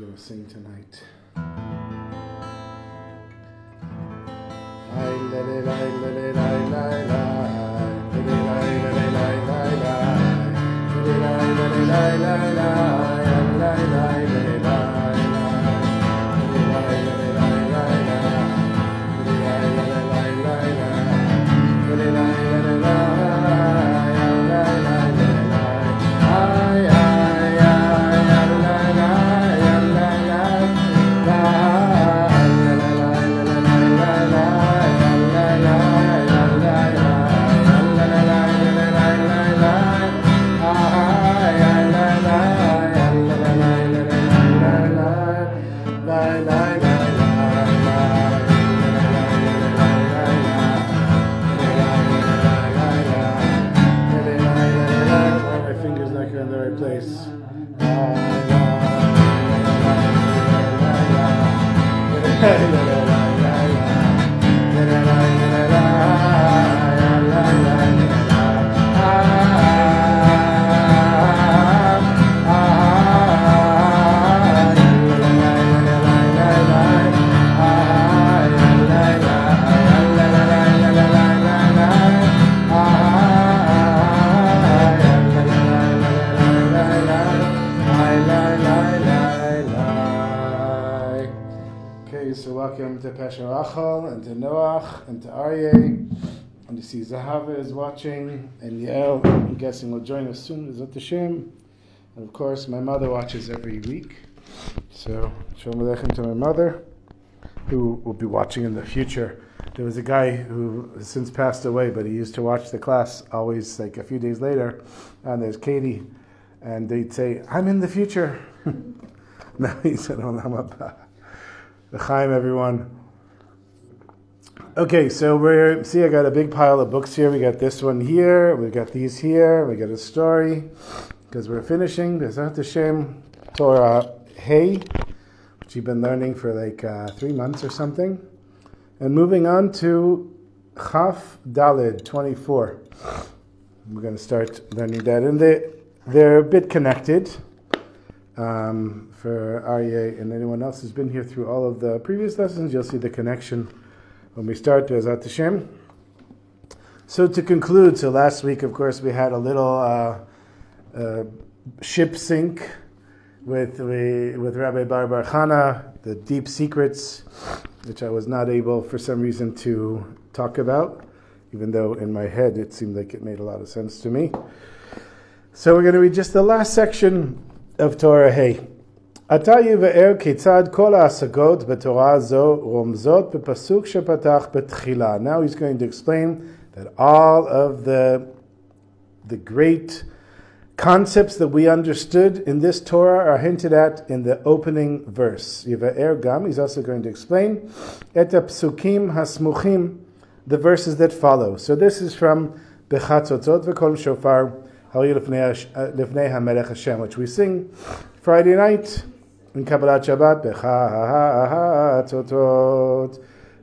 going to sing tonight. To Rachel and to Noach and to Aryeh. And you see Zahava is watching, and Yael, I'm guessing, will join us soon. Is that the Shem? And of course, my mother watches every week. So, Shalom Aleichem to my mother, who will be watching in the future. There was a guy who has since passed away, but he used to watch the class always like a few days later. And there's Katie, and they'd say, I'm in the future. now he said, Oh, I'm Haba. L'chaim, everyone. Okay, so we're see. I got a big pile of books here. We got this one here. We got these here. We got a story because we're finishing Bezat Hashem Torah Hey, which you've been learning for like uh, three months or something, and moving on to Chaf Dalid twenty four. We're going to start learning that, and they they're a bit connected um, for Aryeh and anyone else who's been here through all of the previous lessons, you'll see the connection when we start Bezat Hashem. So to conclude, so last week, of course, we had a little uh, uh, ship sink with we, with Rabbi Bar Bar Chana, the deep secrets, which I was not able for some reason to talk about, even though in my head it seemed like it made a lot of sense to me. So we're going to read just the last section of Torah Hey. עתה יבאר כיצד כל ההשגות בתורה זו רומזות בפסוק שפתח בתחילה. Now he's going to explain that all of the, the great concepts that we understood in this Torah are hinted at in the opening verse. יבאר גם, he's also going to explain את הפסוקים הסמוכים, the verses that follow. So this is from בחצוצות וכל שופר היו לפני המלך השם, which we sing Friday night עם קבלת שבת בחצותות.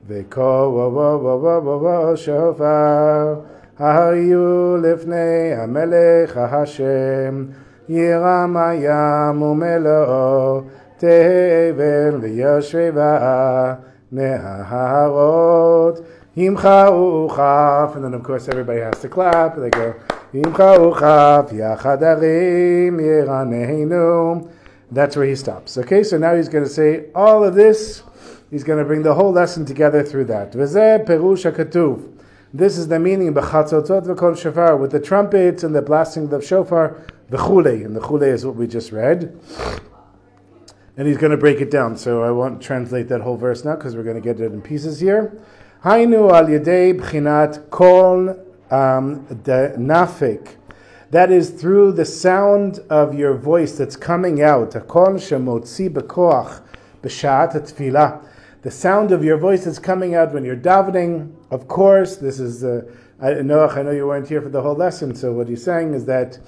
וכו-ו-ו-ו-ו-ו-שופר, היו לפני המלך ההשם, ירם הים ומלואו, תבל וישבה מההרות. ימחאו חף, and then of course everybody has to clap, they go, ימחאו חף, יחד הרים ירננו. That's where he stops. Okay, so now he's going to say all of this. He's going to bring the whole lesson together through that. This is the meaning shofar with the trumpets and the blasting of the shofar, the chule, and the chule is what we just read. And he's going to break it down. So I won't translate that whole verse now because we're going to get it in pieces here. Hainu al yedei b'chinat kol um, nafik. That is through the sound of your voice that's coming out. The sound of your voice that's coming out when you're davening. Of course, this is uh, I, Noach. I know you weren't here for the whole lesson. So what he's saying is that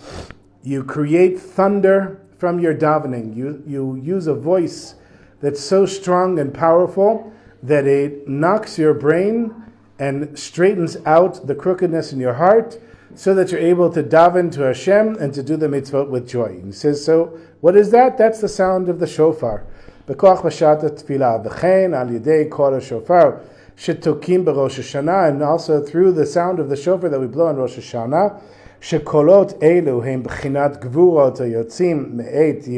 you create thunder from your davening. You you use a voice that's so strong and powerful that it knocks your brain and straightens out the crookedness in your heart so that you're able to daven to Hashem and to do the mitzvot with joy. He says, so what is that? That's the sound of the shofar. בכוח בשעת התפילה, וכן על ידי קול השופר שתוקים בראש השנה, and also through the sound of the shofar that we blow on Rosh Hashanah, שקולות אלו הם בחינת גבורות היוצאים מאת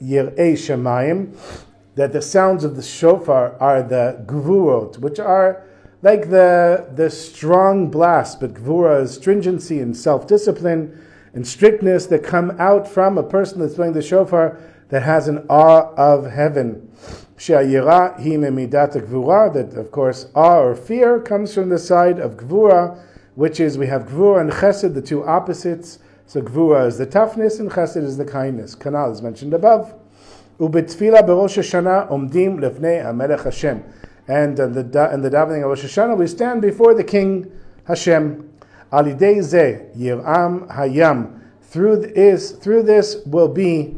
יראי שמיים, that the sounds of the shofar are the gvurot, which are like the, the strong blast, but Gvura is stringency and self discipline and strictness that come out from a person that's playing the shofar that has an awe of heaven. Shayira himemidata gvura, that of course awe or fear comes from the side of gvura, which is we have gvura and chesed, the two opposites. So gvura is the toughness and chesed is the kindness. Kanal is mentioned above. Ubetfila berosh Hashanah omdim lefnei amelech Hashem. And in the, in the davening of Rosh Hashanah, we stand before the King Hashem. Al ze yiram hayam. Through this, through this will be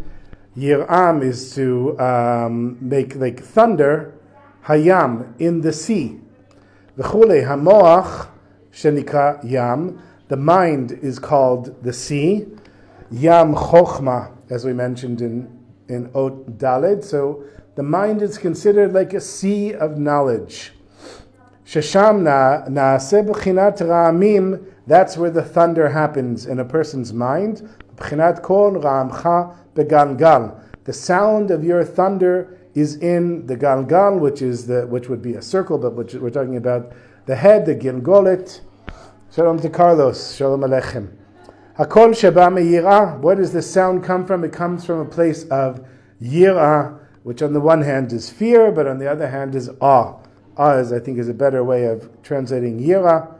yiram is to um, make like thunder hayam in the sea. V'chule hamoach shenika yam. The mind is called the sea. Yam chokhma, as we mentioned in in Ot Daled. So the mind is considered like a sea of knowledge. Shesham naaseh b'chinat ra'amim, that's where the thunder happens in a person's mind. B'chinat kol ra'amcha bagalgal. The sound of your thunder is in the galgal, which is the which would be a circle, but which we're talking about the head, the gilgolet. Shalom to Carlos. Shalom Aleichem. Hakol sheba yira. Where does the sound come from? It comes from a place of yira, which on the one hand is fear, but on the other hand is awe. Awe is, I think, is a better way of translating yira.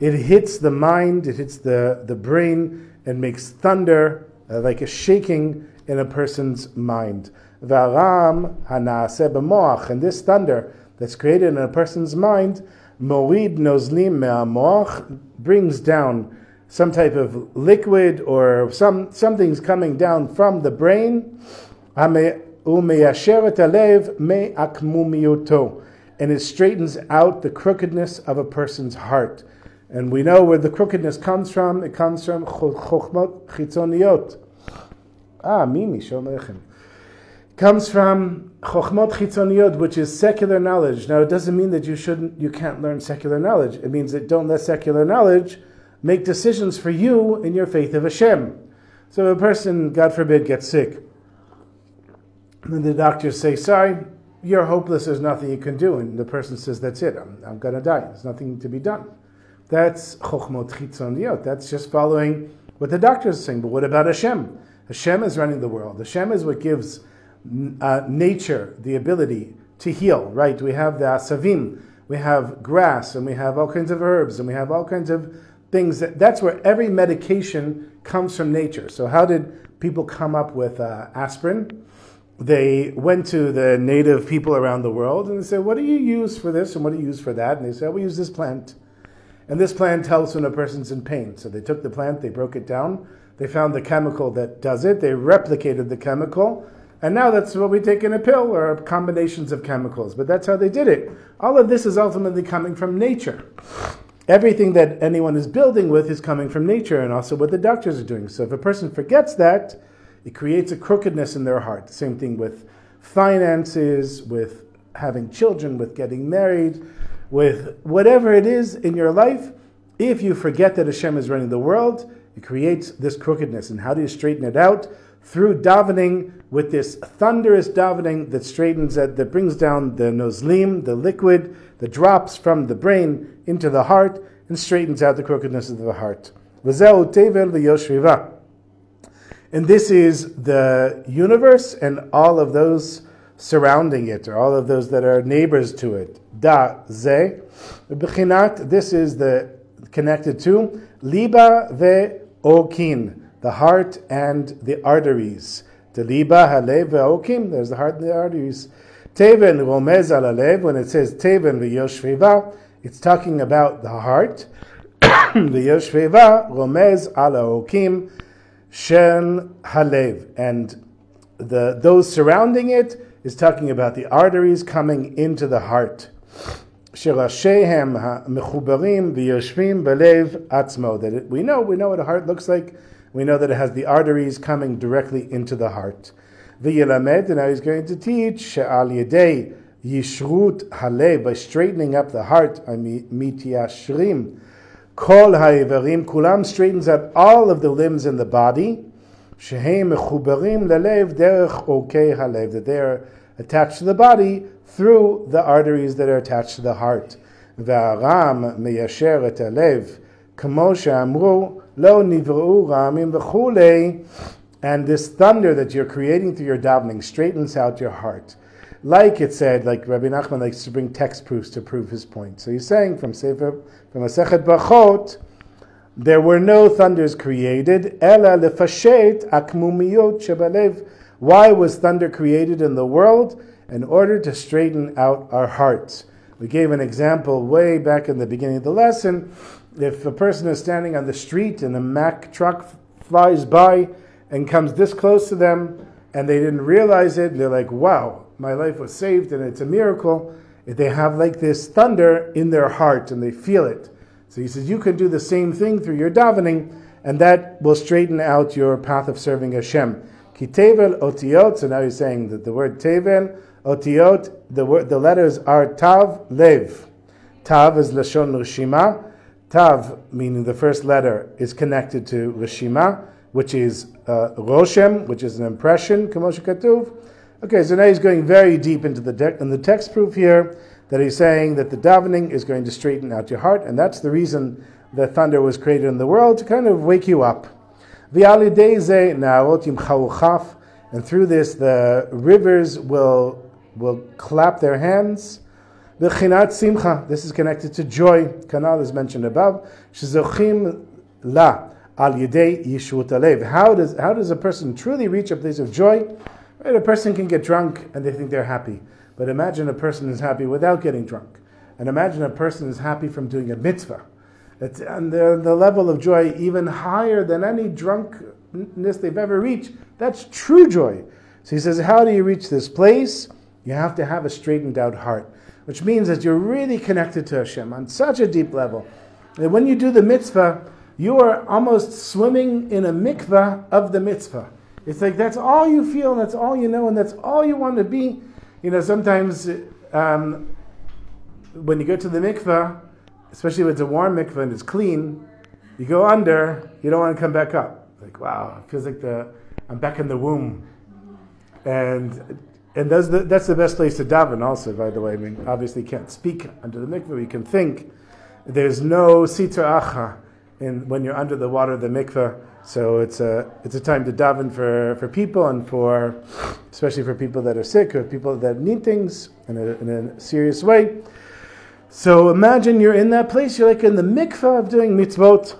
It hits the mind, it hits the, the brain, and makes thunder, uh, like a shaking in a person's mind. And this thunder that's created in a person's mind Morid nozlim me'amoch brings down some type of liquid or some something's coming down from the brain. And it straightens out the crookedness of a person's heart. And we know where the crookedness comes from. It comes from chokhmot chitzoniot. Ah, mimi, shalom comes from chokhmot chitzoniyot, which is secular knowledge. Now, it doesn't mean that you shouldn't, you can't learn secular knowledge. It means that don't let secular knowledge make decisions for you in your faith of Hashem. So, a person, God forbid, gets sick, and the doctors say, "Sorry, you're hopeless. There's nothing you can do," and the person says, "That's it. I'm, I'm going to die. There's nothing to be done." That's chokhmot chitzoniyot. That's just following what the doctors are saying. But what about Hashem? Hashem is running the world. Hashem is what gives uh, nature the ability to heal, right? We have the asavim, we have grass, and we have all kinds of herbs, and we have all kinds of things. That, that's where every medication comes from nature. So, how did people come up with uh, aspirin? They went to the native people around the world and they said, What do you use for this and what do you use for that? And they said, We use this plant. And this plant helps when a person's in pain. So they took the plant, they broke it down, they found the chemical that does it, they replicated the chemical, and now that's what we take in a pill or combinations of chemicals. But that's how they did it. All of this is ultimately coming from nature. Everything that anyone is building with is coming from nature and also what the doctors are doing. So if a person forgets that, it creates a crookedness in their heart. Same thing with finances, with having children, with getting married, with whatever it is in your life. If you forget that Hashem is running the world, it creates this crookedness. And how do you straighten it out? Through davening with this thunderous davening that straightens that, that brings down the nozlim, the liquid, the drops from the brain into the heart and straightens out the crookedness of the heart. And this is the universe and all of those surrounding it, or all of those that are neighbors to it. Da ze. This is the connected to liba ve okin the heart and the arteries. Teliba, halev, ve'okim, there's the heart and the arteries. Teven, romez alalev, when it says teven v'yoshveva, it's talking about the heart. V'yoshveva, romez alaokim, shen halev. And the, those surrounding it is talking about the arteries coming into the heart. שראשיהם המחוברים ויושבים בלב עצמו. That we know, we know what a heart looks like We know that it has the arteries coming directly into the heart. V'yilamed, and now he's going to teach she'al yedei yishrut halev by straightening up the heart. Mitiyashrim kol ha'iverim kulam straightens out all of the limbs in the body. Shehem mechubarim lelev derech okei halev that they are attached to the body through the arteries that are attached to the heart. V'aram meyasher et halev kamo she'amru lo nivra'u ramim v'chulei and this thunder that you're creating through your davening straightens out your heart. Like it said, like Rabbi Nachman likes to bring text proofs to prove his point. So he's saying from Sefer, from Masechet Brachot, there were no thunders created. Ela lefashet akmumiyot shebalev. Why was thunder created in the world? In order to straighten out our hearts. We gave an example way back in the beginning of the lesson. If a person is standing on the street and a Mack truck flies by, and comes this close to them and they didn't realize it, they're like, wow, my life was saved and it's a miracle. If They have like this thunder in their heart and they feel it. So he says, you can do the same thing through your davening and that will straighten out your path of serving Hashem. Ki tevel otiot, so now he's saying that the word tevel, otiot, the, word, the letters are tav, lev. Tav is lashon rishima. Tav, meaning the first letter, is connected to rishima which is uh, Roshem, which is an impression, Kamosha Katuv. Okay, so now he's going very deep into the, de- in the text proof here that he's saying that the davening is going to straighten out your heart, and that's the reason that thunder was created in the world to kind of wake you up. And through this, the rivers will, will clap their hands. Simcha. This is connected to joy. Kanal is mentioned above. Shizochim la al yidei yishut alev. How does how does a person truly reach a place of joy? Right, a person can get drunk and they think they're happy, but imagine a person is happy without getting drunk, and imagine a person is happy from doing a mitzvah. It's, and the, the level of joy even higher than any drunkenness they've ever reached. That's true joy. So he says, how do you reach this place? You have to have a straightened out heart, which means that you're really connected to Hashem on such a deep level. That when you do the mitzvah, you are almost swimming in a mikvah of the mitzvah. It's like that's all you feel, and that's all you know, and that's all you want to be. You know, sometimes um, when you go to the mikvah, especially if it's a warm mikvah and it's clean, you go under, you don't want to come back up. Like, wow, it feels like the I'm back in the womb. And and that's the, that's the best place to daven also, by the way. I mean, obviously you can't speak under the mikvah, you can think. There's no sitra acha in, when you're under the water of the mikveh. So it's a, it's a time to daven for, for people and for, especially for people that are sick or people that need things in a, in a serious way. So imagine you're in that place, you're like in the mikveh of doing mitzvot.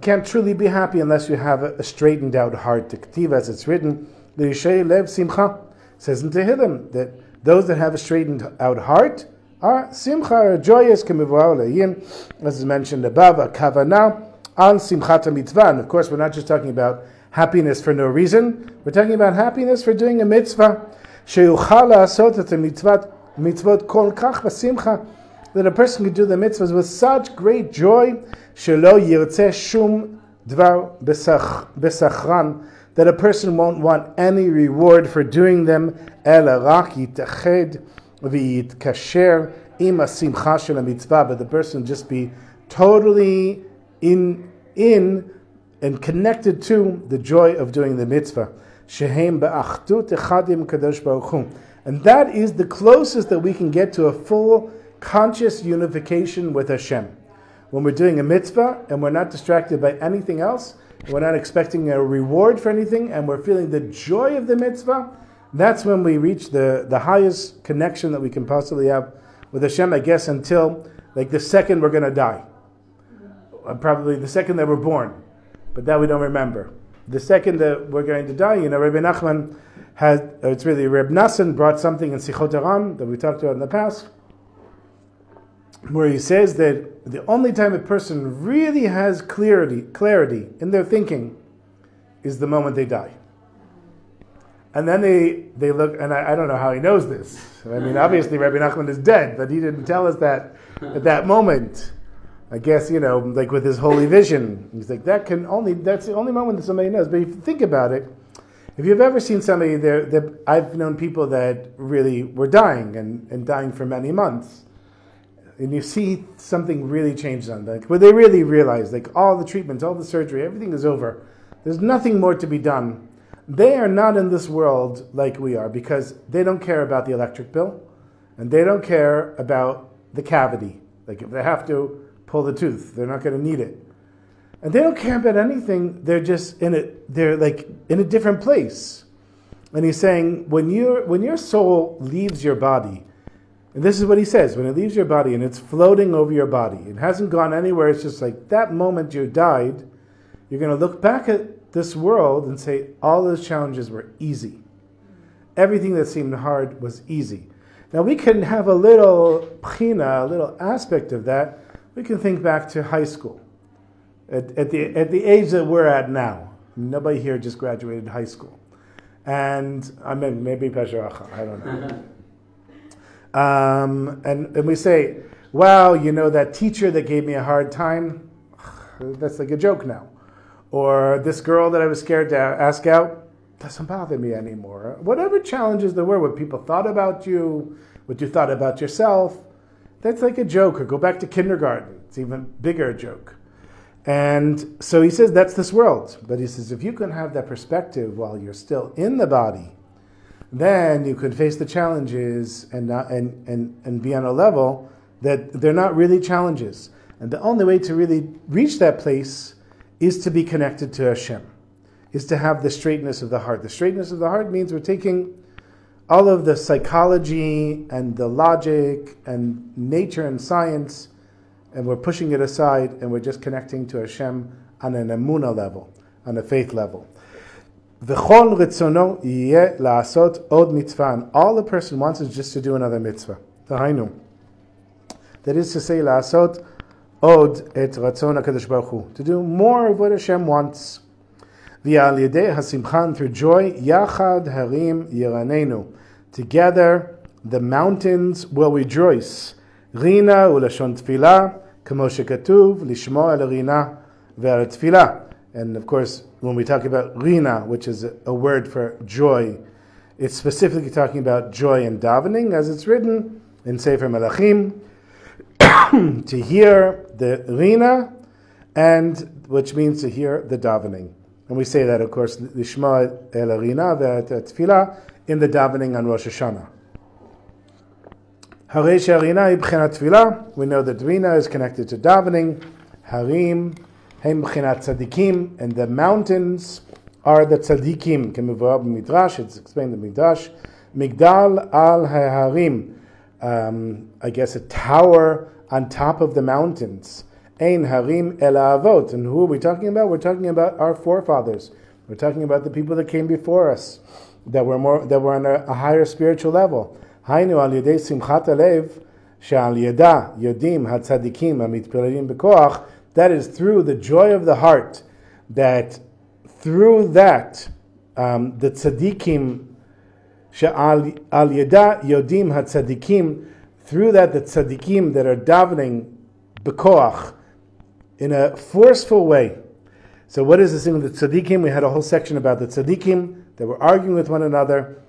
Can't truly be happy unless you have a, straightened out heart. The Ketiv, as it's written, simcha says in Tehillim that those that have a straightened out heart, are simcha or joyous as is mentioned above, a kavana on simchat mitzvah. And of course, we're not just talking about happiness for no reason. We're talking about happiness for doing a mitzvah. La'asot et mitzvot mitzvot kol kach v'simcha. That a person could do the mitzvahs with such great joy. Shelo shum dvar besachran. That a person won't want any reward for doing them. Ela rak but the person just be totally in in and connected to the joy of doing the mitzvah. And that is the closest that we can get to a full conscious unification with Hashem. When we're doing a mitzvah and we're not distracted by anything else, we're not expecting a reward for anything, and we're feeling the joy of the mitzvah, that's when we reach the, the highest connection that we can possibly have with Hashem, I guess, until like the second we're going to die. Uh, probably the second that we're born, but that we don't remember. The second that we're going to die, you know, Rabbi Nachman had, uh, it's really Reb Nassan brought something in Sichot HaRan that we talked about in the past, where he says that the only time a person really has clarity, clarity in their thinking is the moment they die. And then they, they look, and I, I, don't know how he knows this. I mean, obviously Rabbi Nachman is dead, but he didn't tell us that at that moment. I guess you know, like with his holy vision, he's like that can only that's the only moment that somebody knows. But if you think about it, if you've ever seen somebody there, I've known people that really were dying and, and dying for many months, and you see something really change on them, where they really realize, like all the treatments, all the surgery, everything is over. There's nothing more to be done. They are not in this world like we are because they don't care about the electric bill, and they don't care about the cavity. Like if they have to pull the tooth, they're not going to need it and they don't care about anything. They're just in it. They're like in a different place. And he's saying when your when your soul leaves your body, and this is what he says: when it leaves your body and it's floating over your body, it hasn't gone anywhere. It's just like that moment you died. You're going to look back at this world and say all those challenges were easy. Everything that seemed hard was easy. Now we can have a little pchina, a little aspect of that. We can think back to high school at, at, the, at the age that we're at now. Nobody here just graduated high school. And I mean, maybe Peshacha, I don't know. Um, and, and we say, well, you know, that teacher that gave me a hard time, that's like a joke now. Or this girl that I was scared to ask out doesn't bother me anymore. Whatever challenges there were, what people thought about you, what you thought about yourself, that's like a joke. Or go back to kindergarten, it's even bigger joke. And so he says that's this world. But he says if you can have that perspective while you're still in the body, then you could face the challenges and, not, and, and, and be on a level that they're not really challenges. And the only way to really reach that place is to be connected to Hashem, is to have the straightness of the heart. The straightness of the heart means we're taking all of the psychology and the logic and nature and science and we're pushing it aside and we're just connecting to Hashem on an emuna level, on a faith level. V'chol ritzono yeh la'asot od mitzvah. And all a person wants is just to do another mitzvah. Tahainu. That is to say, la'asot od et ratzon HaKadosh Baruch Hu. To do more of what Hashem wants. V'al yedei hasimchan through joy, yachad harim yiranenu. Together the mountains will rejoice. Rina ulashon tefillah, k'mo shekatuv, lishmo el rina ve'al tefillah. And of course, when we talk about rina, which is a word for joy, it's specifically talking about joy in davening, as it's written in Sefer Melachim, to hear the rina, and which means to hear the davening. And we say that, of course, lishma el rina ve'at in the davening on Rosh Hashanah. Tefillah. We know that Rina is connected to davening. Harim Hem Bchenat Tzadikim. And the mountains are the Tzadikim. Kemivah Midrash. It's explained in Midrash. Migdal al Harim. Um, I guess a tower on top of the mountains. Ein Harim El Avot. And who are we talking about? We're talking about our forefathers. We're talking about the people that came before us, that were more that were on a, a higher spiritual level. היינו על ידי שמחת הלב שעל ידה יודעים הצדיקים המתפללים בכוח, That is through the joy of the heart, that through that um, the tzaddikim she'al yada yodim hatzaddikim, through that the tzaddikim that are davening bekoach in a forceful way. So what is the thing with the tzaddikim? We had a whole section about the tzaddikim that were arguing with one another,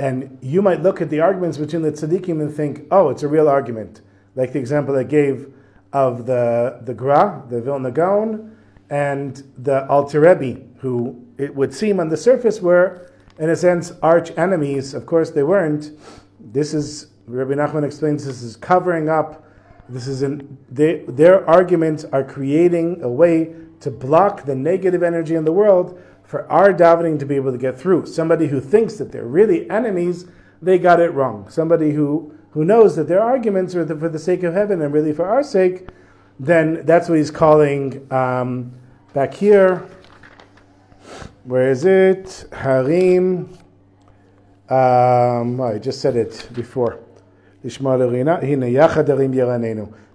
and you might look at the arguments between the tzaddikim and think, oh, it's a real argument, like the example I gave of the, the Gra, the Vilna Gaon, and the Alter Rebbe, who it would seem on the surface were, in a sense, arch enemies. Of course, they weren't. This is, Rabbi Nachman explains, this is covering up. This is in, they, their arguments are creating a way to block the negative energy in the world for our davening to be able to get through. Somebody who thinks that they're really enemies, they got it wrong. Somebody who, who knows that their arguments are for the sake of heaven and really for our sake, then that's what he's calling um, back here. Where is it? Harim. Um, I just said it before.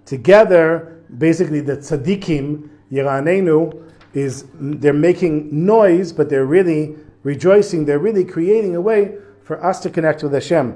Together, basically, the tzaddikim, Yiranenu, is they're making noise, but they're really rejoicing. They're really creating a way for us to connect with Hashem.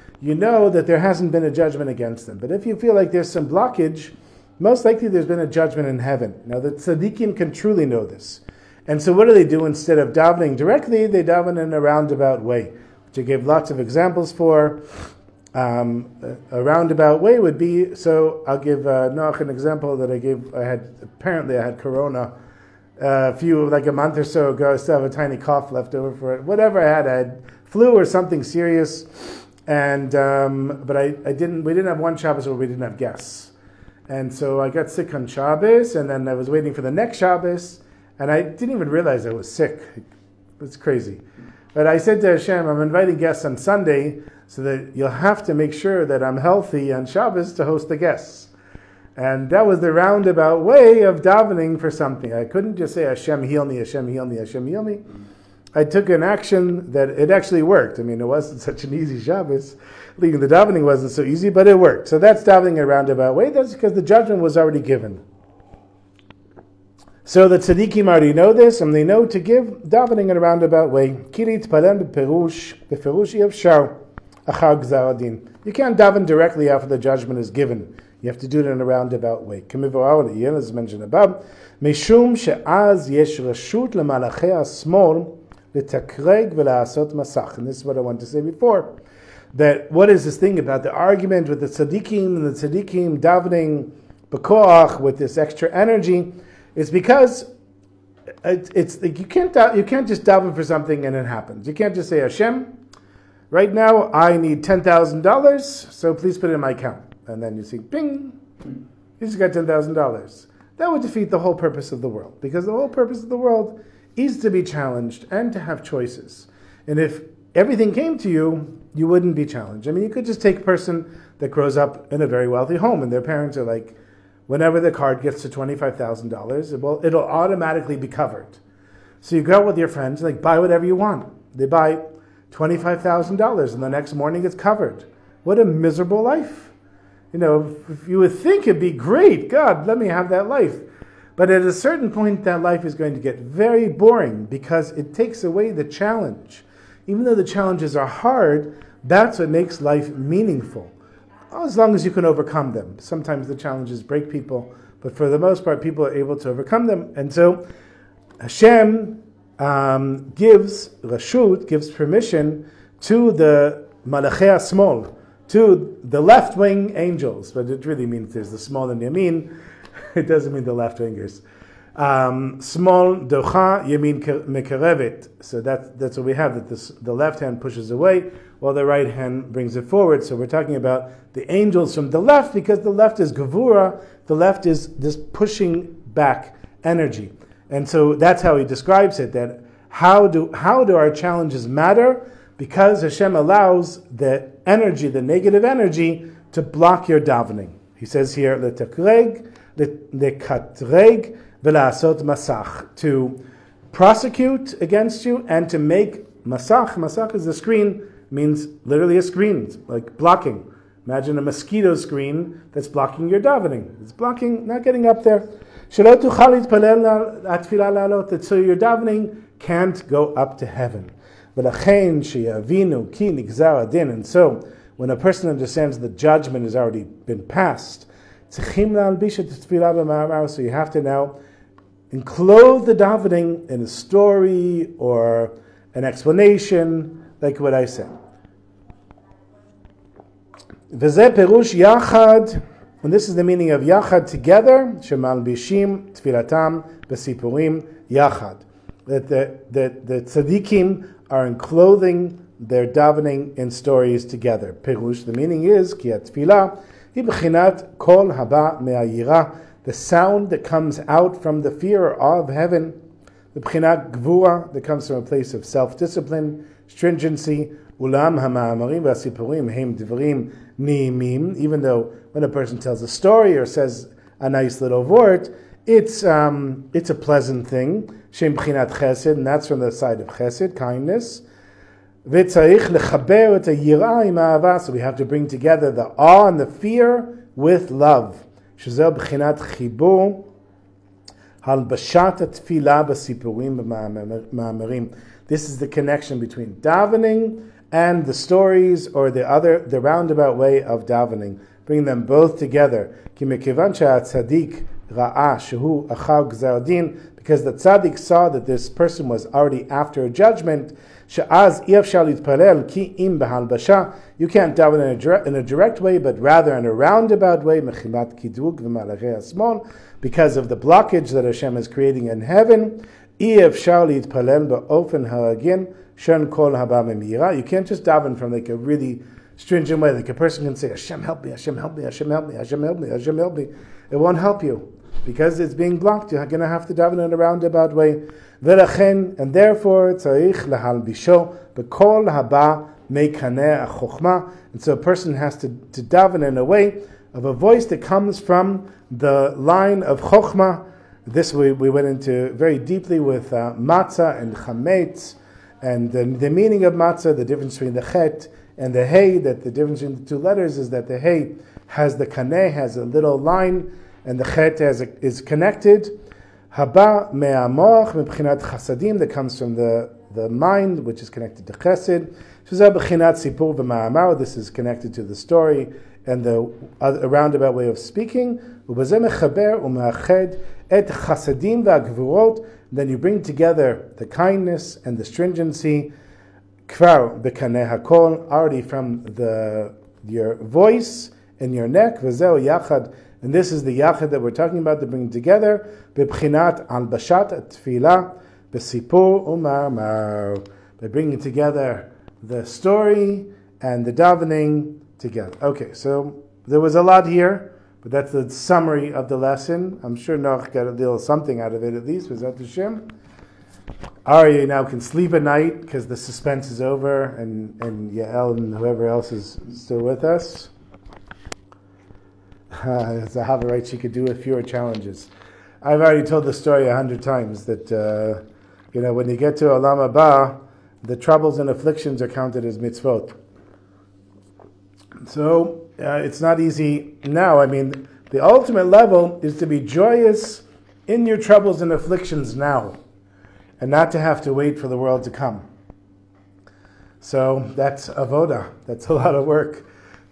you know that there hasn't been a judgment against them. But if you feel like there's some blockage, most likely there's been a judgment in heaven. Now, the tzaddikim can truly know this. And so, what do they do instead of davening directly? They daven in a roundabout way, which I gave lots of examples for. Um, a roundabout way would be so. I'll give uh, Noach an example that I gave. I had apparently I had corona uh, a few like a month or so ago. I still have a tiny cough left over for it. Whatever I had, I had flu or something serious and um, but I, I didn't we didn't have one Shabbos where we didn't have guests, and so I got sick on Shabbos, and then I was waiting for the next Shabbos, and I didn't even realize I was sick. It was crazy, but I said to Hashem, I'm inviting guests on Sunday, so that you'll have to make sure that I'm healthy on Shabbos to host the guests. And that was the roundabout way of davening for something. I couldn't just say Hashem heal me, Hashem heal me, Hashem heal me. I took an action that it actually worked. I mean, it wasn't such an easy Shabbos. Leaving the davening wasn't so easy, but it worked. So that's davening a roundabout way. That's because the judgment was already given. So the tzaddikim already know this, and they know to give davening in a roundabout way. Kirit palen beperush beperush yavshar achar gzaradin. You can't daven directly after the judgment is given. You have to do it in a roundabout way. As mentioned above, she'az yesh v'la'asot masach. And this is what I wanted to say before. That what is this thing about the argument with the tzaddikim and the tzaddikim davening b'koach with this extra energy? Is because it's, it's like you can't you can't just daven for something and it happens. You can't just say Hashem. Right now, I need ten thousand dollars, so please put it in my account. And then you see, you just got ten thousand dollars. That would defeat the whole purpose of the world, because the whole purpose of the world is to be challenged and to have choices. And if everything came to you, you wouldn't be challenged. I mean, you could just take a person that grows up in a very wealthy home and their parents are like, whenever the card gets to $25,000, well, it'll automatically be covered. So you go out with your friends, like, buy whatever you want. They buy $25,000 and the next morning it's covered. What a miserable life. You know, if you would think it'd be great. God, let me have that life. But at a certain point, that life is going to get very boring because it takes away the challenge. Even though the challenges are hard, that's what makes life meaningful. As long as you can overcome them. Sometimes the challenges break people, but for the most part, people are able to overcome them. And so Hashem um, gives Rashut, gives permission to the Malachei Smol, to the left wing angels, but it really means there's the smol and the yamin it doesn't mean the left fingers. Um, smol docha yamin mekarevet. So that's that's what we have. That this, the left hand pushes away, while the right hand brings it forward. So we're talking about the angels from the left because the left is gavura. The left is this pushing back energy, and so that's how he describes it. That how do how do our challenges matter? Because Hashem allows the energy, the negative energy, to block your davening. He says here, "Letakreg lekatreg velasot masach, to prosecute against you and to make masach. Masach is a screen, means literally a screen, like blocking. Imagine a mosquito screen that's blocking your davening. It's blocking, not getting up there. So your davening can't go up to heaven. And so, when a person understands the judgment has already been passed, so you have to now enclose the davening in a story or an explanation, like what I said. Vezeperush yachad, and this is the meaning of yachad together, shemal bishim, tfilatam, besipurim, yachad. That the, that the tzaddikim are enclothing their davening in stories together. Perush, the meaning is, kiat tefillah, כי התפילה kol haba the sound that comes out from the fear of heaven, the b'chinat gvura that comes from a place of self-discipline, stringency, Ulam ha'ma'amarim v'asipurim hem dvarim ni'imim. Even though when a person tells a story or says a nice little word, it's um, it's a pleasant thing. Shem b'chinat chesed, and that's from the side of chesed, kindness. So we have to bring together the awe and the fear with love. This is the connection between davening and the stories or the other, the roundabout way of davening. Bring them both together. Because the tzaddik saw that this person was already after a judgment. You can't daven in a, direct, in a direct way, but rather in a roundabout way, because of the blockage that Hashem is creating in heaven. You can't just daven from like a really stringent way. Like a person can say, Hashem help me, Hashem help me, Hashem help me, Hashem help me, Hashem help me. It won't help you. Because it's being blocked, you're going to have to daven in a roundabout way. And therefore, tzarich lahalbisho, bekol haba mekaneh chokhmah. And so a person has to, to daven in a way of a voice that comes from the line of chokhmah, this we, we went into very deeply with uh, matzah and chametz, and the, the, meaning of matzah, the difference between the chet and the hey, that the difference between the two letters is that the hey has the kaneh, has a little line, and the chet a, is connected. Haba me'amoch mebchinat chasadim, that comes from the, the mind, which is connected to chesed. This is connected to the story and the a roundabout way of speaking. Et chasadim v'agvurot, then you bring together the kindness and the stringency, kvar b'kaneh hakol, already from the your voice and your neck, v'zeo yachad, and this is the yachad that we're talking about, to bring together, b'bchinat al bashat tefillah, b'sipur umar by bringing together the story and the davening together. Okay, so there was a lot here. But that's the summary of the lesson. I'm sure Noach got a little something out of it at least. Was that the Shem? Arya now can sleep at night because the suspense is over, and, and Yael and whoever else is still with us. Uh, Zahava right, she could do with fewer challenges. I've already told the story a hundred times that uh, you know when you get to Olam Haba, the troubles and afflictions are counted as mitzvot. So uh, it's not easy now. I mean, the ultimate level is to be joyous in your troubles and afflictions now, and not to have to wait for the world to come. So that's avoda. That's a lot of work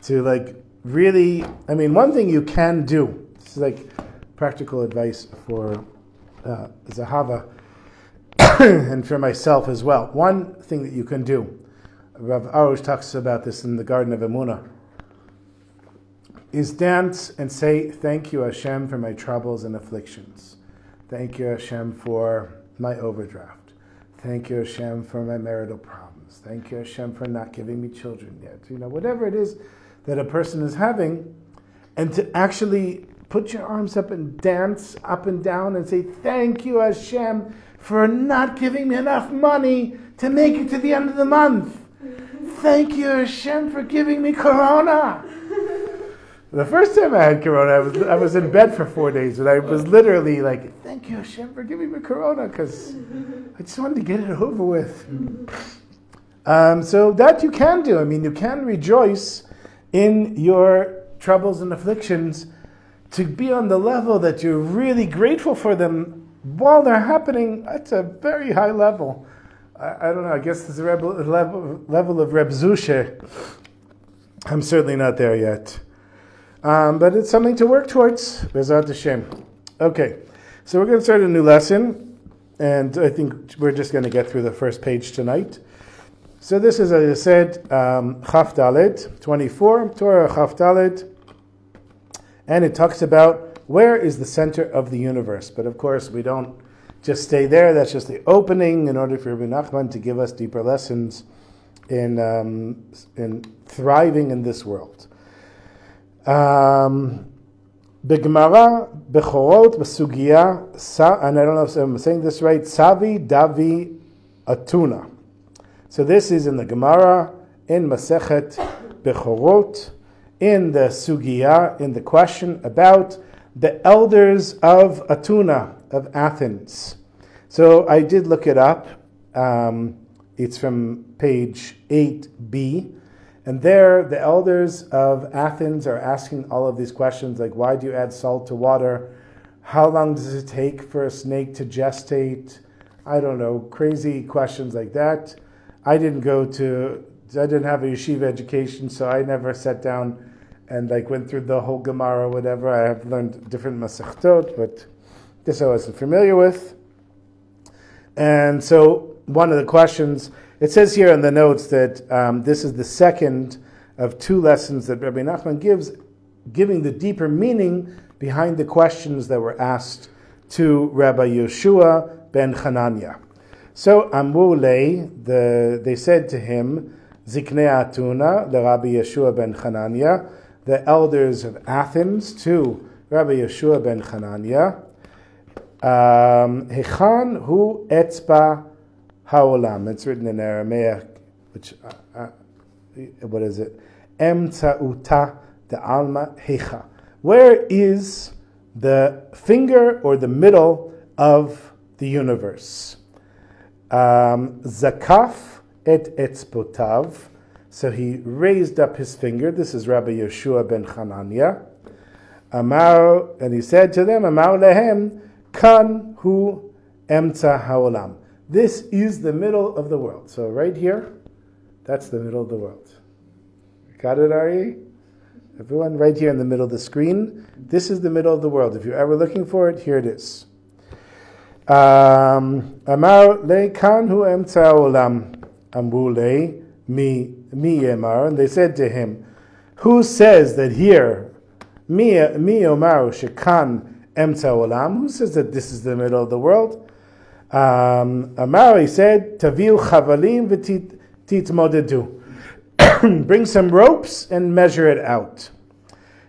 to like really. I mean, one thing you can do. This is like practical advice for uh, Zahava and for myself as well. One thing that you can do. Rav Arush talks about this in the Garden of Emunah is dance and say, Thank you, Hashem, for my troubles and afflictions. Thank you, Hashem, for my overdraft. Thank you, Hashem, for my marital problems. Thank you, Hashem, for not giving me children yet. You know, whatever it is that a person is having, and to actually put your arms up and dance up and down and say, Thank you, Hashem, for not giving me enough money to make it to the end of the month. Thank you, Hashem, for giving me corona. The first time I had corona, I was I was in bed for four days, and I was literally like, "Thank you, Hashem, for giving me corona," because I just wanted to get it over with. Um, so that you can do. I mean, you can rejoice in your troubles and afflictions to be on the level that you're really grateful for them while they're happening. That's a very high level. I, I don't know. I guess there's a level, level of Reb Zusha. I'm certainly not there yet. Um, but it's something to work towards. Bezat Hashem. Okay, so we're going to start a new lesson, and I think we're just going to get through the first page tonight. So this is, as I said, um, Chaf Dalet, 24, Torah Chaf Dalet, and it talks about where is the center of the universe. But of course, we don't just stay there. That's just the opening in order for Rabbi Nachman to give us deeper lessons in, um, in thriving in this world. Um, B'Gemara, Bechorot, B'Sugiya, and I don't know if I'm saying this right, Savi Davi Atuna. So this is in the Gemara in Masechet Bechorot, in the Sugiya, in the question about the elders of Atuna, of Athens. So I did look it up. Um, it's from page 8b. And there, the elders of Athens are asking all of these questions like, why do you add salt to water? How long does it take for a snake to gestate? I don't know, crazy questions like that. I didn't go to, I didn't have a yeshiva education, so I never sat down and like went through the whole Gemara or whatever. I have learned different Masechtot, but this I wasn't familiar with. And so one of the questions, it says here in the notes that um, this is the second of two lessons that Rabbi Nachman gives, giving the deeper meaning behind the questions that were asked to Rabbi Yeshua ben Hanania. So Amule, the, they said to him, Ziknei Atuna, the Rabbi Yeshua ben Hanania, the elders of Athens to Rabbi Yeshua ben Hanania, um, Hechan hu etzba haolam. It's written in Aramaic, which, uh, uh, what is it? Emtzauta de alma hecha. Where is the finger or the middle of the universe? Um, zakaf et etzbotav. So he raised up his finger. This is Rabbi Yeshua ben Hanania. Amar, and he said to them, Amar lehem, kan hu emtza haolam. This is the middle of the world. So right here, that's the middle of the world. Got it, Ari? Everyone, right here in the middle of the screen. This is the middle of the world. If you're ever looking for it, here it is. Kan hu emtza haolam. Amru le mi mi emar. And they said to him, Who says that here, mi mi omaru shekan emtza olam? Who says that this is the middle of the world? Amar, he said, chavalim v'tit modedu. Bring some ropes and measure it out.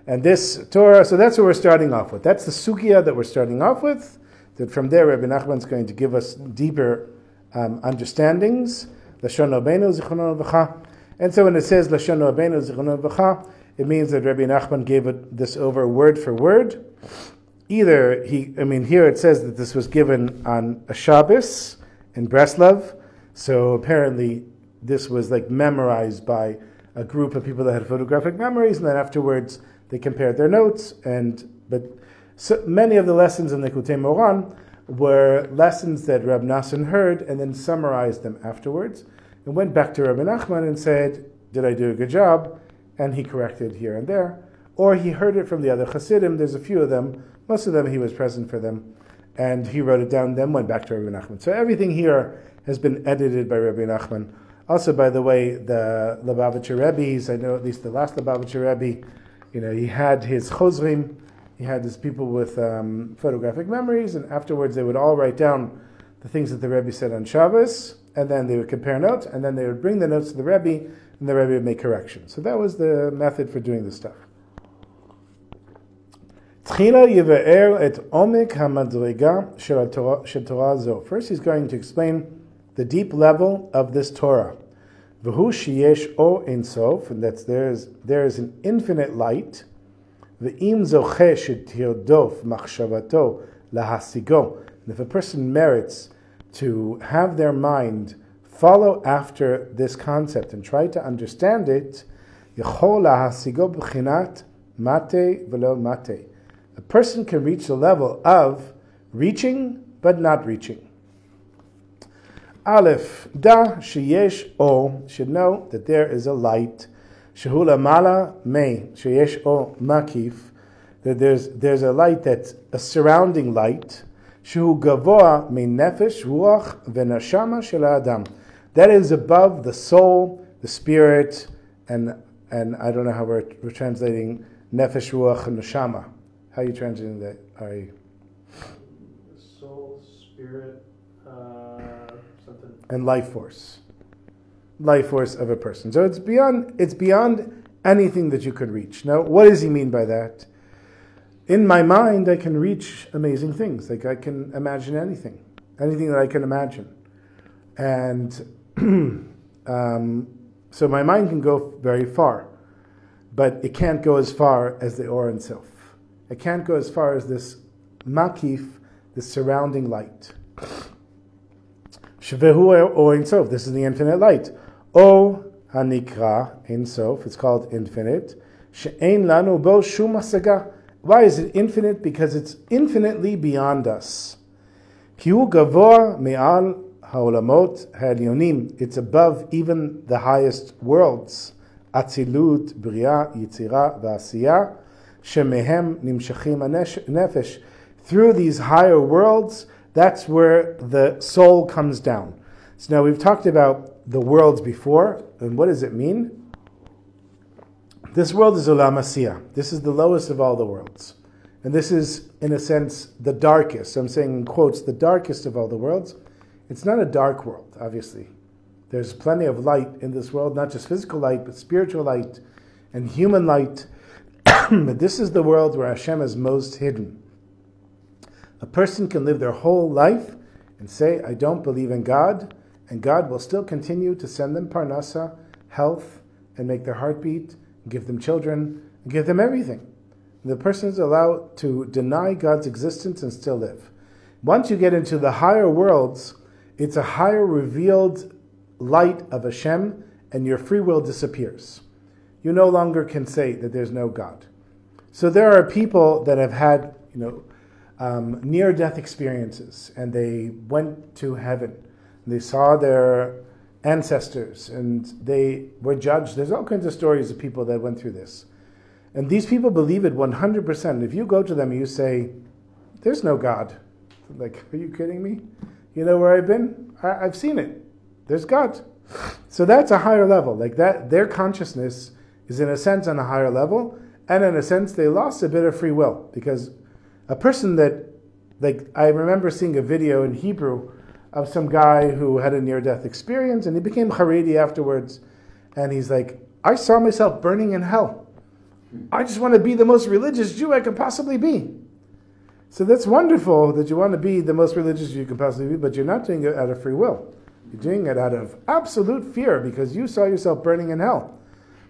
And this Torah, so that's what we're starting off with. That's the sugya that we're starting off with. That from there, Rabbi Nachman is going to give us deeper um, understandings. Lashon. And so when it says Lashon Rabbeinu Zichrono V'cha, it means that Rabbi Nachman gave it, this over word for word. Either he, I mean, here it says that this was given on a Shabbos in Breslov, so apparently this was like memorized by a group of people that had photographic memories, and then afterwards they compared their notes. And but so many of the lessons in the Likutei Moharan were lessons that Rab Nassan heard and then summarized them afterwards, and went back to Rabbi Nachman and said, "Did I do a good job?" And he corrected here and there, or he heard it from the other Hasidim. There's a few of them. Most of them he was present for them, and he wrote it down. Then went back to Rabbi Nachman. So everything here has been edited by Rabbi Nachman. Also, by the way, the Lubavitcher Rebbe's, I know at least the last Lubavitcher Rebbe, you know, he had his chozrim, he had these people with um, photographic memories, and afterwards they would all write down the things that the Rebbe said on Shabbos, and then they would compare notes, and then they would bring the notes to the Rebbe, and the Rebbe would make corrections. So that was the method for doing this stuff. First, he's going to explain the deep level of this Torah. V'hu o and that's there is there is an infinite light. V'im zoche shetirdof machshavato lahasigo. And if a person merits to have their mind follow after this concept and try to understand it, yachol lahasigo b'chinat mate v'lo mate. A person can reach the level of reaching but not reaching. Aleph, da sheyesh o, should know that there is a light. Shehula mala me, sheyesh o makif, that there's, there's a light that's a surrounding light. Shehu gavoa me nefesh ruach venashama shel adam. That is above the soul, the spirit, and and I don't know how we're, we're translating nefesh ruach neshama. How are you translating that? Are you? Soul, spirit, uh, something. and life force, life force of a person. So it's beyond it's beyond anything that you could reach. Now, what does he mean by that? In my mind, I can reach amazing things. Like I can imagine anything, anything that I can imagine, and um, So my mind can go very far, but it can't go as far as the Or Ein Sof. It can't go as far as this makif, the surrounding light. Shevehu Or Ein Sof. This is the infinite light. O Hanikra Ein Sof. It's called infinite. She'ein lanu bo shum. Why is it infinite? Because it's infinitely beyond us. Kiu gavor me'al ha'olamot ha'elyonim. It's above even the highest worlds. Atzilut, Bria, Yitzira, V'asiya. Shemehem nimshachim nefesh. Through these higher worlds, that's where the soul comes down. So now we've talked about the worlds before, and what does it mean? This world is Olam Asiyah. This is the lowest of all the worlds. And this is, in a sense, the darkest. I'm saying in quotes, the darkest of all the worlds. It's not a dark world, obviously. There's plenty of light in this world, not just physical light, but spiritual light and human light. but this is the world where Hashem is most hidden. A person can live their whole life and say, I don't believe in God, and God will still continue to send them parnasa, health, and make their heart beat give them children, give them everything. The person is allowed to deny God's existence and still live. Once you get into the higher worlds, it's a higher revealed light of Hashem, and your free will disappears. You no longer can say that there's no God. So there are people that have had, you know, um, near-death experiences, and they went to heaven. They saw their ancestors and they were judged. There's all kinds of stories of people that went through this. And these people believe it 100%. If you go to them and you say, There's no God, like, are you kidding me? You know where I've been? I, have seen it. There's God. So that's a higher level. Like that, their consciousness is in a sense on a higher level, and in a sense they lost a bit of free will because a person that, like, I remember seeing a video in Hebrew of some guy who had a near death experience and he became Haredi afterwards. And he's like, I saw myself burning in hell. I just want to be the most religious Jew I can possibly be. So that's wonderful that you want to be the most religious Jew you can possibly be, but you're not doing it out of free will. You're doing it out of absolute fear because you saw yourself burning in hell.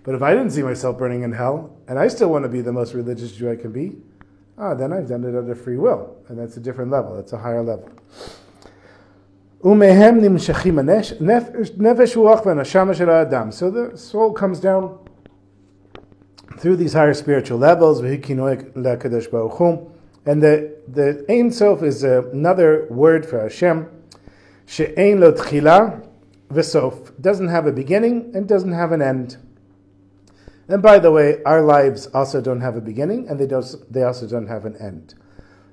But if I didn't see myself burning in hell and I still want to be the most religious Jew I can be, ah, then I've done it out of free will. And that's a different level, that's a higher level. So the soul comes down through these higher spiritual levels. And the the Ein Sof is another word for Hashem. She'ein lo tchila v'sof doesn't have a beginning and doesn't have an end. And by the way, our lives also don't have a beginning and they don't they also don't have an end,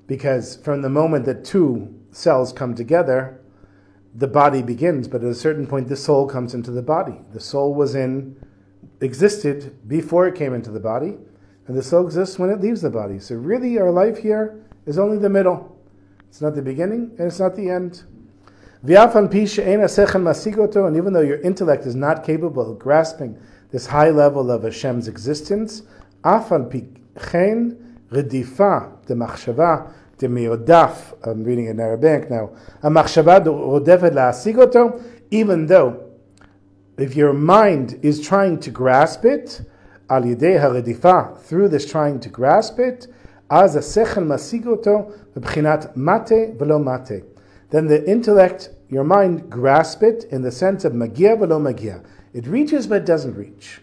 because from the moment that two cells come together the body begins, but at a certain point, the soul comes into the body. The soul was in, existed before it came into the body, and the soul exists when it leaves the body. So, really, our life here is only the middle. It's not the beginning, and it's not the end. And even though your intellect is not capable of grasping this high level of Hashem's existence, afal chen redifa de machshava demiodaf, I'm reading it in Arabic now, המחשבה רודפת להשיג אותו, even though if your mind is trying to grasp it, על ידי הרדיפה, through this trying to grasp it, אז השכל משיג אותו מבחינת מטה ולא מטה. Then the intellect, your mind grasp it in the sense of מגיע ולא מגיע. It reaches but doesn't reach.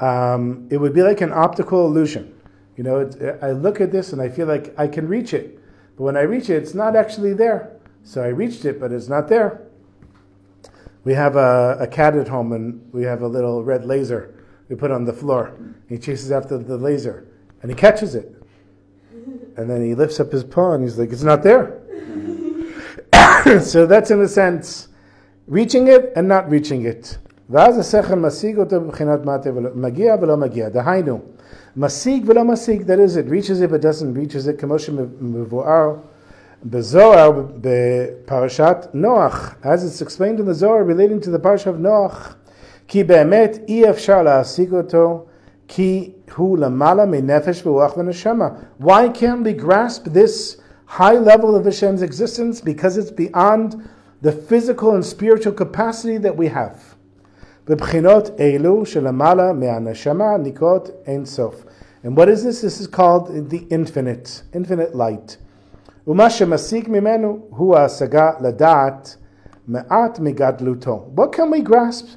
Um, it would be like an optical illusion. You know, it, I look at this and I feel like I can reach it. But when I reach it, it's not actually there. So I reached it, but it's not there. We have a, a cat at home and we have a little red laser we put on the floor. He chases after the laser and he catches it. And then he lifts up his paw and he's like, it's not there. so that's in a sense reaching it and not reaching it. ואז השכל משיג אותו מבחינת מטה, מגיע ולא מגיע. דהיינו, Masig v'lo masig, that is, it reaches it but doesn't reaches it. Kemoshe mevuar bezoar beparashat Noach, as it's explained in the Zohar relating to the parsha of Noach. Ki be'emet i la'asig oto ki hu lamala nefesh v'uach v'neshama. Why can't we grasp this high level of Hashem's existence? Because it's beyond the physical and spiritual capacity that we have. B'bchinot elu shelamala me'anashama nikot ein sof. And what is this? This is called the infinite, infinite light. What can we grasp?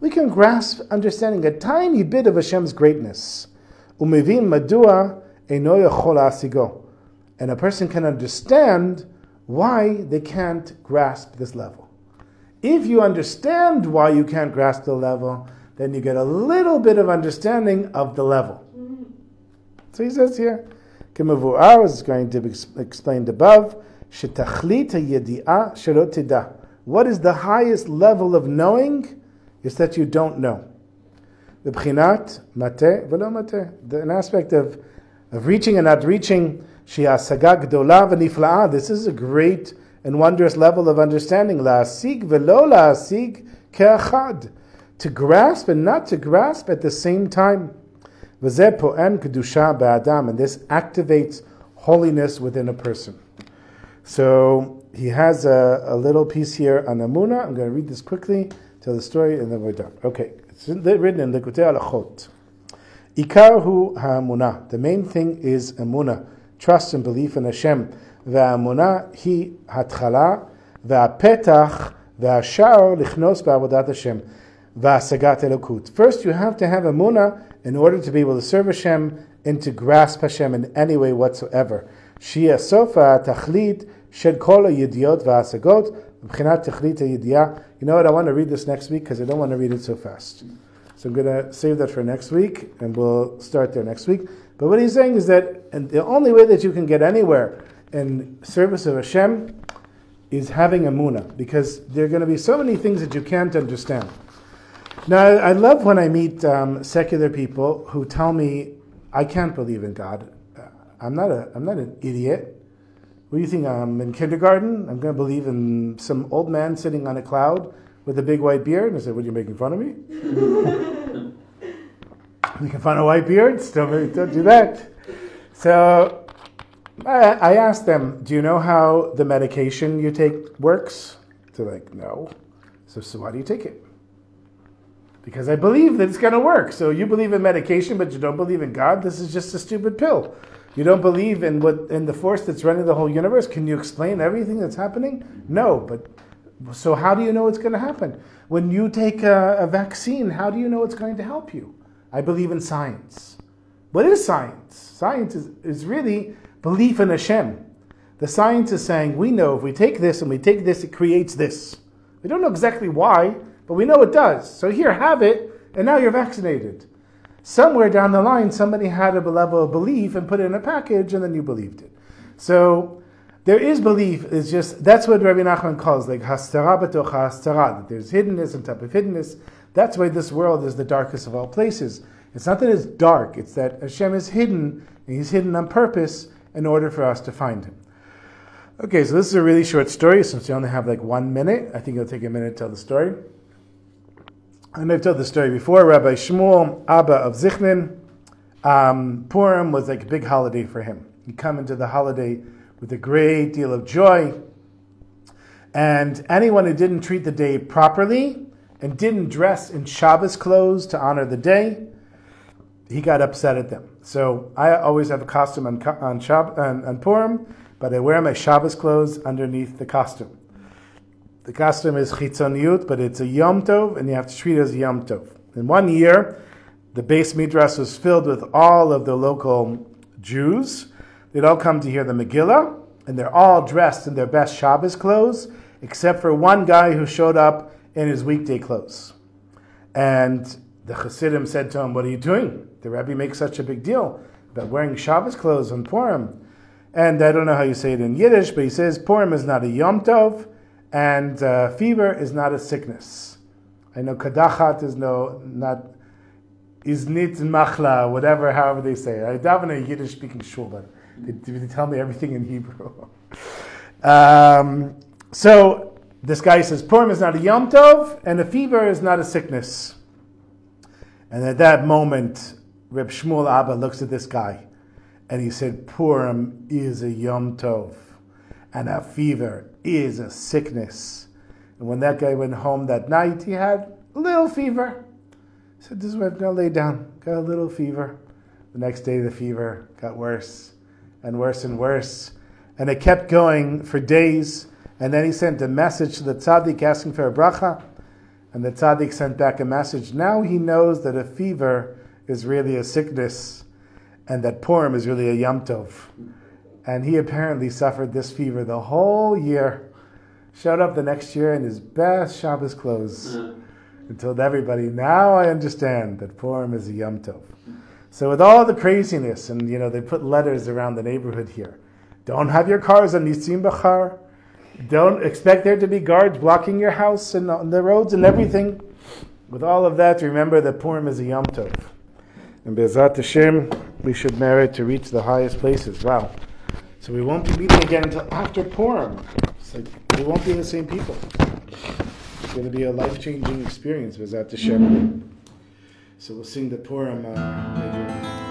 We can grasp understanding a tiny bit of Hashem's greatness. And a person can understand why they can't grasp this level. If you understand why you can't grasp the level, then you get a little bit of understanding of the level. So he says here, Kimavu'ar is going to be explained above. What is the highest level of knowing? Is that you don't know. The bchinat mate velo mate. An aspect of, of reaching and not reaching. This is a great and wondrous level of understanding. La'asig velo la'asig ke'achad. To grasp and not to grasp at the same time. V'zeh po'en kedusha ba'adam. And this activates holiness within a person. So he has a, a little piece here on Amuna. I'm going to read this quickly, tell the story, and then we're done. Okay, it's written in Likutei Halachot. Ikarhu ha'amuna. The main thing is Amuna, trust and belief in Hashem. והאמונה היא התחלה והפתח והשער לכנוס בעבודת השם והשגת אלוקות. First you have to have amuna in order to be able to serve Hashem and to grasp Hashem in any way whatsoever. שהיא הסוף התכלית של כל הידיעות וההשגות מבחינת תכלית הידיעה. You know what, I want to read this next week because I don't want to read it so fast. So I'm going to save that for next week and we'll start there next week. But what he's saying is that and the only way that you can get anywhere in service of Hashem is having a Amunah, because there are going to be so many things that you can't understand. Now, I love when I meet um, secular people who tell me, I can't believe in God. Uh, I'm not, a, I'm not an idiot. What do you think? I'm in kindergarten? I'm going to believe in some old man sitting on a cloud with a big white beard? And I said, What, are you making fun of me? making fun of white beards? Don't, don't do that. So I, I asked them, Do you know how the medication you take works? They're like, No. So, so why do you take it? Because I believe that it's going to work. So you believe in medication, but you don't believe in God. This is just a stupid pill. You don't believe in what in the force that's running the whole universe. Can you explain everything that's happening? No, but so how do you know it's going to happen? When you take a, a vaccine, how do you know it's going to help you? I believe in science. What is science? Science is, is really belief in Hashem. The science is saying we know if we take this and we take this, it creates this. We don't know exactly why, but we know it does. So here, have it, and now you're vaccinated. Somewhere down the line, somebody had a level of belief and put it in a package, and then you believed it. So there is belief. It's just that's what Rabbi Nachman calls like there's hiddenness on top of hiddenness. That's why this world is the darkest of all places. It's not that it's dark; it's that Hashem is hidden, and He's hidden on purpose in order for us to find Him. Okay, so this is a really short story. Since we only have like one minute, I think it'll take a minute to tell the story. And I've told the story before. Rabbi Shmuel Abba of Zichlin, um, Purim was like a big holiday for him. He come into the holiday with a great deal of joy. And anyone who didn't treat the day properly and didn't dress in Shabbos clothes to honor the day, he got upset at them. So I always have a costume on, on, Shab, on, on Purim, but I wear my Shabbos clothes underneath the costume. The costume is chitzoniyut, but it's a yom tov, and you have to treat it as a yom tov. In one year, the beis midrash was filled with all of the local Jews. They'd all come to hear the Megillah, and they're all dressed in their best Shabbos clothes, except for one guy who showed up in his weekday clothes. And the Hasidim said to him, What are you doing? The Rebbe makes such a big deal about wearing Shabbos clothes on Purim. And I don't know how you say it in Yiddish, but he says Purim is not a Yom Tov, and uh, fever is not a sickness. I know kadachat is no not iznit machla, whatever, however they say it. I daven a Yiddish speaking shul, but they, they, tell me everything in Hebrew. um, so this guy says Purim is not a Yom Tov, and a fever is not a sickness. And at that moment, Reb Shmuel Abba looks at this guy, and he said, Purim is a Yom Tov, and a fever is a sickness. And when that guy went home that night, he had a little fever. He said, This is where I'm going to lay down. Got a little fever. The next day, the fever got worse and worse and worse. And it kept going for days. And then he sent a message to the tzaddik asking for a bracha. And the tzaddik sent back a message. Now he knows that a fever is really a sickness and that Purim is really a Yom Tov. And he apparently suffered this fever the whole year. Showed up the next year in his best Shabbos clothes and told everybody, now I understand that Purim is a Yom Tov. So with all the craziness, and you know, they put letters around the neighborhood here. Don't have your cars on Nisim Bachar. Don't expect there to be guards blocking your house and on the roads and everything. With all of that, remember that Purim is a Yom Tov. And Bezat Hashem, we should merit to reach the highest places. Wow. So we won't be meeting again until after Purim. So we won't be the same people. It's going to be a life changing experience, Bezat Hashem. So we'll sing the Purim uh,